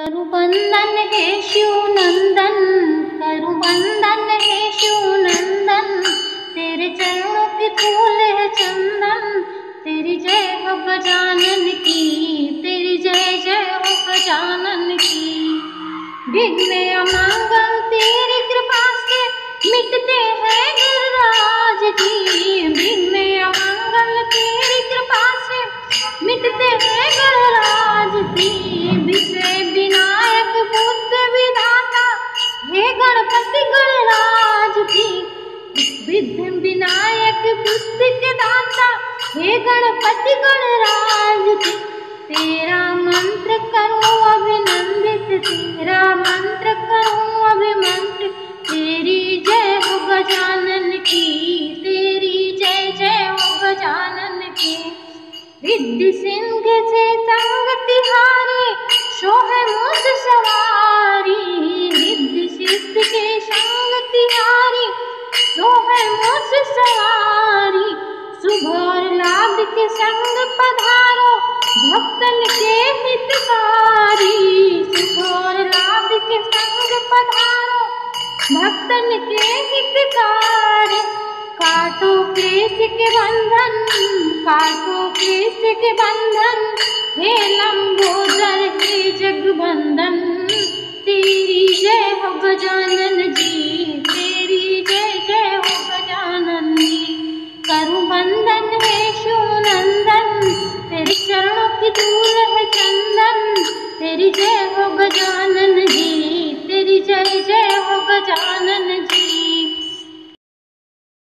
करु बंदन हे शिव नंदन करु बंदन हे शिव तेरे चरणों के फूल है चंदन, तेरी जय हो गजानन की, तेरी जय जय हो गजानन की। विघ्न अमंगल तेरी कृपा से मिटते हैं विनायक बुद्ध के दाता हे गणपति गणराज तेरा मंत्र करो अभिनंदित, तेरा मंत्र करो अभिमंत्रित तेरी जय हो गजानन की, तेरी जय जय हो गजानन की। रिद्धि सिंह से संग तिहारी शोहे मूस सवारी के संग पधारो, भक्तन के हितकारी सुभोर लाभ के संग पधारो। भक्तन के हितकारी काटो केस के बंधन, काटो केस के बंधन, हे लंबोदर हे जगबंधन, तेरी जय हो गजानन जी। जय हो गजानन जी तेरी जय जय हो।